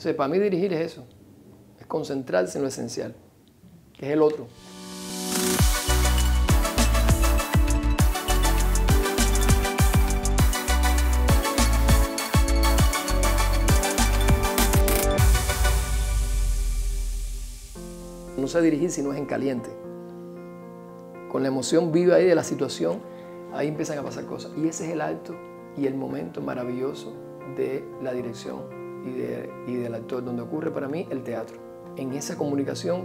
Entonces, para mí dirigir es eso, es concentrarse en lo esencial, que es el otro. No sé dirigir si no es en caliente. Con la emoción viva ahí de la situación, ahí empiezan a pasar cosas. Y ese es el acto y el momento maravilloso de la dirección y, del actor, donde ocurre para mí el teatro. En esa comunicación,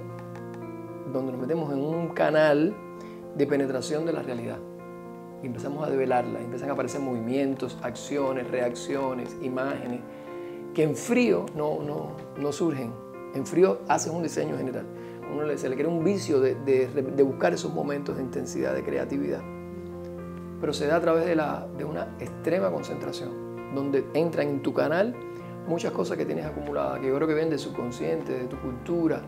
donde nos metemos en un canal de penetración de la realidad. Y empezamos a develarla, empiezan a aparecer movimientos, acciones, reacciones, imágenes, que en frío no, no, no surgen. En frío hacen un diseño general uno se le crea un vicio de, buscar esos momentos de intensidad, de creatividad. Pero se da a través de, la, de una extrema concentración, donde entran en tu canal muchas cosas que tienes acumuladas, que yo creo que vienen de subconsciente, de tu cultura,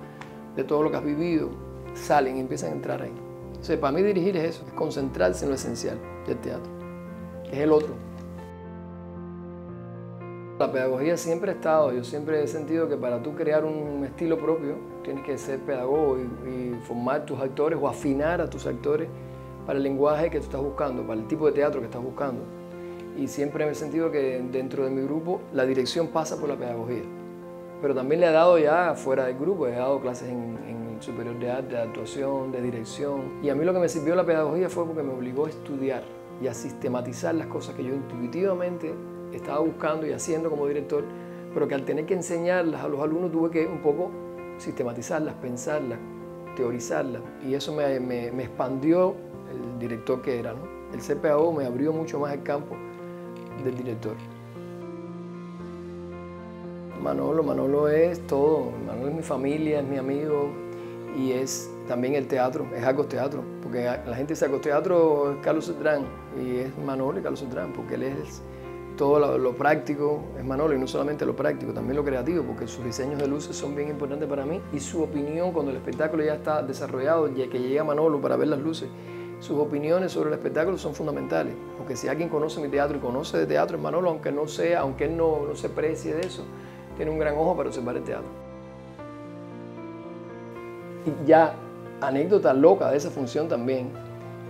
de todo lo que has vivido, salen y empiezan a entrar ahí. Entonces, para mí dirigir es eso, es concentrarse en lo esencial del teatro, que es el otro. La pedagogía siempre ha estado, yo siempre he sentido que para tú crear un estilo propio tienes que ser pedagogo y, formar tus actores o afinar a tus actores para el lenguaje que tú estás buscando, para el tipo de teatro que estás buscando. Y siempre he sentido que dentro de mi grupo la dirección pasa por la pedagogía. Pero también le he dado ya fuera del grupo, he dado clases en, en superior de arte, de actuación, de dirección. Y a mí lo que me sirvió la pedagogía fue porque me obligó a estudiar y a sistematizar las cosas que yo intuitivamente estaba buscando y haciendo como director, pero que al tener que enseñarlas a los alumnos tuve que un poco sistematizarlas, pensarlas, teorizarlas. Y eso me, me, expandió el director que era. ¿no? El CPAO me abrió mucho más el campo del director. Manolo, Manolo es todo. Manolo es mi familia, es mi amigo y es también el teatro, es algo Teatro. Porque la gente dice Arcos Teatro es Carlos Cetrán y es Manolo y Carlos Cetrán, porque él es todo lo, práctico es Manolo y no solamente lo práctico, también lo creativo, porque sus diseños de luces son bien importantes para mí y su opinión cuando el espectáculo ya está desarrollado, ya que llega Manolo para ver las luces, sus opiniones sobre el espectáculo son fundamentales, porque si alguien conoce mi teatro y conoce de teatro es Manolo, aunque no sea, aunque él no, no se precie de eso, tiene un gran ojo para observar el teatro. Y ya, anécdota loca de esa función también,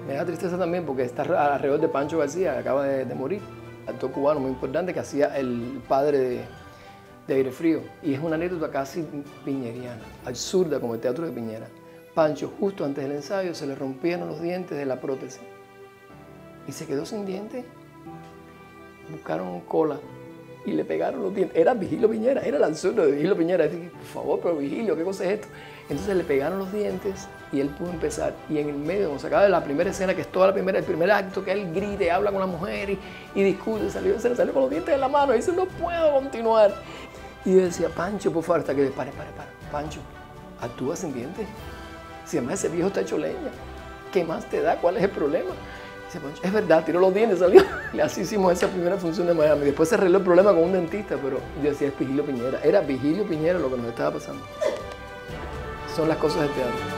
me da tristeza también porque está alrededor de Pancho García, acaba de morir actor cubano muy importante que hacía el padre de, Aire Frío. Y es una anécdota casi piñeriana, absurda como el teatro de Piñera. Pancho, justo antes del ensayo, se le rompieron los dientes de la prótesis y se quedó sin dientes. Buscaron cola y le pegaron los dientes. Era Vigilio Piñera, era el absurdo de Vigilio Piñera. Dije, por favor, pero Vigilio, ¿qué cosa es esto? Entonces le pegaron los dientes y él pudo empezar. Y en el medio, cuando se acaba de la primera escena, que es toda la primera, el primer acto, que él grite, habla con la mujer y, discute, salió, se le salió con los dientes en la mano y dice, no puedo continuar. Y yo decía, Pancho, por favor, hasta que pare, pare, pare. Pancho, actúa sin dientes. Si además ese viejo está hecho leña, ¿qué más te da? ¿Cuál es el problema? Dice Pancho, es verdad, tiró los dientes, salió. Así hicimos esa primera función de Miami. Después se arregló el problema con un dentista, pero yo decía, es Vigilio Piñera. Era Vigilio Piñera lo que nos estaba pasando son las cosas del teatro.